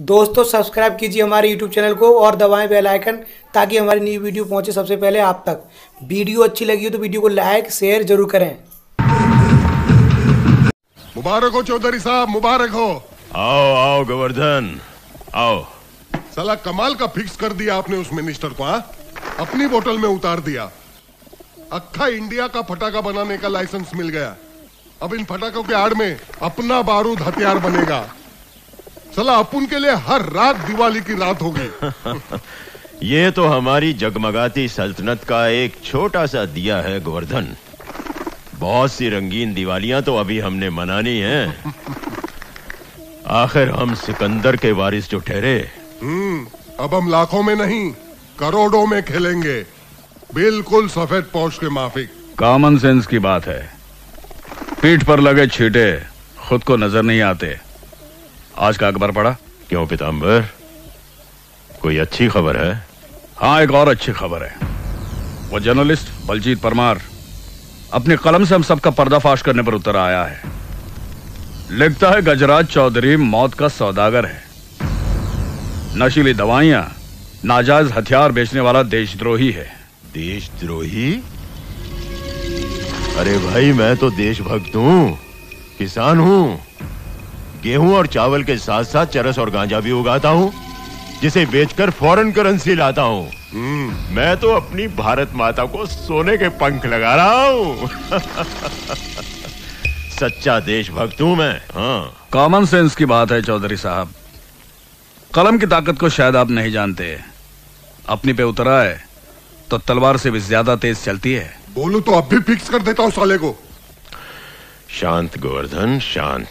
दोस्तों सब्सक्राइब कीजिए हमारे यूट्यूब चैनल को और दबाएँ बेल आइकन ताकि हमारी नई वीडियो पहुँचे सबसे पहले आप तक। वीडियो अच्छी लगी हो तो वीडियो को लाइक शेयर ज़रूर करें। मुबारक हो चौधरी साहब मुबारक हो। आओ आओ गोवर्धन। आओ। साला कमाल का फिक्स कर दिया आपने उस मिनिस्टर को हाँ? अपनी बोतल में उतार दिया। अखा इंडिया का फटाका बनाने का लाइसेंस मिल गया। अब इन फटाखों के आड़ में अपना बारूद हथियार बनेगा। चला अपुन के लिए हर रात दिवाली की रात होगी ये तो हमारी जगमगाती सल्तनत का एक छोटा सा दिया है गोवर्धन। बहुत सी रंगीन दिवालियाँ तो अभी हमने मनानी है। आखिर हम सिकंदर के वारिस जो ठहरे। हम्म अब हम लाखों में नहीं करोड़ों में खेलेंगे। बिल्कुल सफ़ेद पोश के माफिक। कॉमन सेंस की बात है। पीठ पर लगे छीटे खुद को नज़र नहीं आते। आज का अखबार पढ़ा? क्यों पिताम्बर? कोई अच्छी खबर है? हाँ एक और अच्छी खबर है। वो जर्नलिस्ट बलजीत परमार अपनी कलम से हम सबका पर्दाफाश करने पर उतर आया है। लिखता है गजराज चौधरी मौत का सौदागर है। नशीली दवाइयाँ नाजायज हथियार बेचने वाला देशद्रोही है। देशद्रोही? अरे भाई मैं तो देशभक्त हूँ किसान हूँ। गेहूँ और चावल के साथ साथ चरस और गांजा भी उगाता हूँ जिसे बेचकर फॉरेन करेंसी लाता हूँ। मैं तो अपनी भारत माता को सोने के पंख लगा रहा हूँ। सच्चा देशभक्त हूँ मैं हाँ। कॉमन सेंस की बात है चौधरी साहब। कलम की ताकत को शायद आप नहीं जानते। अपनी पे उतरा है तो तलवार से भी ज़्यादा तेज चलती है। बोलू तो अब भी फिक्स कर देता हूँ साले को। शांत गोवर्धन शांत।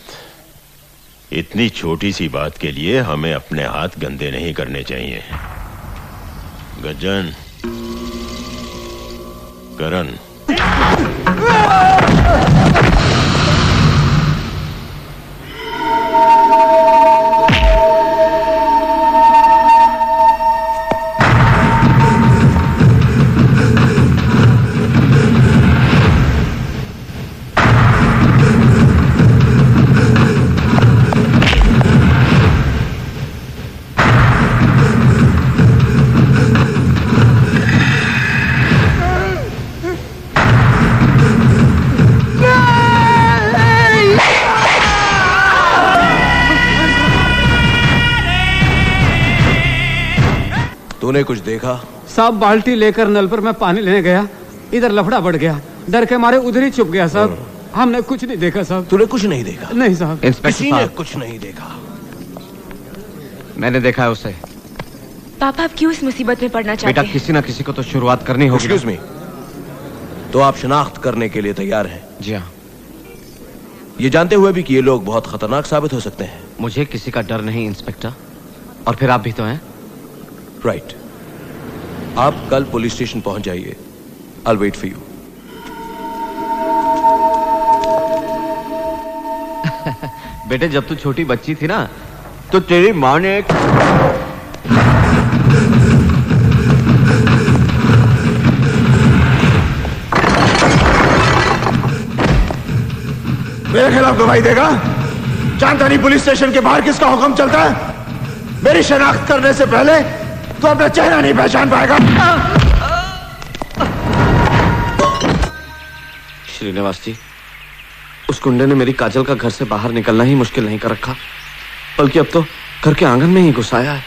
इतनी छोटी सी बात के लिए हमें अपने हाथ गंदे नहीं करने चाहिए। गजन, करण। तूने कुछ देखा? साहब बाल्टी लेकर नल पर मैं पानी लेने गया। इधर लफड़ा बढ़ गया। डर के मारे उधर ही छुप गया साहब। हमने कुछ नहीं देखा साहब। तूने कुछ नहीं देखा? नहीं साहब। किसी ने कुछ नहीं देखा। मैंने देखा है उसे। पापा आप क्यों इस मुसीबत में पड़ना चाहते हैं? किसी ना किसी को तो शुरुआत करनी होगी एक्सक्यूज मी तो आप शनाख्त करने के लिए तैयार हैं? जी हाँ। ये जानते हुए भी कि ये लोग बहुत खतरनाक साबित हो सकते हैं। मुझे किसी का डर नहीं इंस्पेक्टर। और फिर आप भी तो हैं? राइट आप कल पुलिस स्टेशन पहुँच जाइए। आई वेट फॉर यू बेटे जब तू छोटी बच्ची थी ना तो तेरी माँ ने एक मेरे खिलाफ गवाही देगा? नहीं पुलिस स्टेशन के बाहर किसका हुक्म चलता है? मेरी शनाख्त करने से पहले तो अपना चेहरा नहीं पहचान पाएगा। श्रीनिवास जी उस गुंडे ने मेरी काजल का घर से बाहर निकलना ही मुश्किल नहीं कर रखा। बल्कि अब तो घर के आँगन में ही घुसाया है।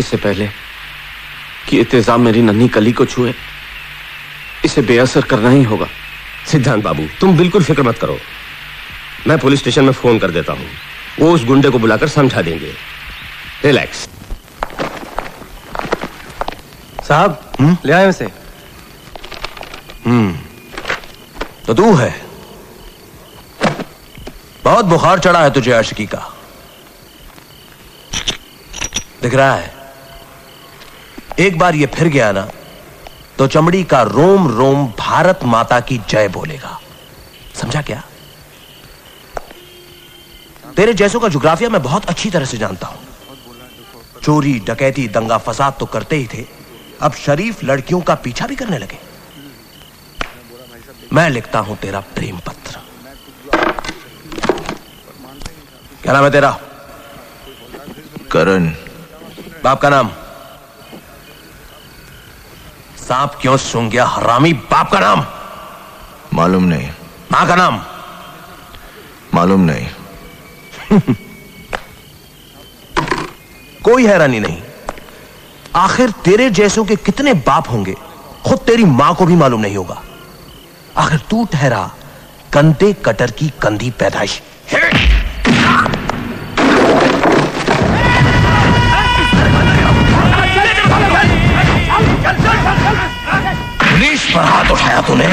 इससे पहले कि इंतज़ाम मेरी नन्ही कली को छुए इसे बेअसर करना ही होगा। सिद्धांत बाबू तुम बिल्कुल फ़िक्र मत करो। मैं पुलिस स्टेशन में फ़ोन कर देता हूँ। वो उस गुंडे को बुलाकर समझा देंगे। रिलैक्स। साहब ले आए उसे। हम्म। तो तू है। बहुत बुखार चढ़ा है तुझे आशिकी का। दिख रहा है। एक बार ये फिर गया ना तो चमड़ी का रोम रोम भारत माता की जय बोलेगा। समझा क्या? तेरे जैसों का जुग्राफिया मैं बहुत अच्छी तरह से जानता हूँ। चोरी डकैती दंगा फसाद तो करते ही थे। अब शरीफ लड़कियों का पीछा भी करने लगे। मैं लिखता हूँ तेरा प्रेम पत्र। क्या नाम है तेरा? करण। बाप का नाम? सांप क्यों सूंघ गया? हरामी बाप का नाम? मालूम नहीं। माँ का नाम? मालूम नहीं। कोई हैरानी नहीं। आखिर तेरे जैसों के कितने बाप होंगे? खुद तेरी माँ को भी मालूम नहीं होगा। आखिर तू ठहरा, कंधे कटर की कंधी पैदाइश। पुलिस पर हाथ उठाया तूने।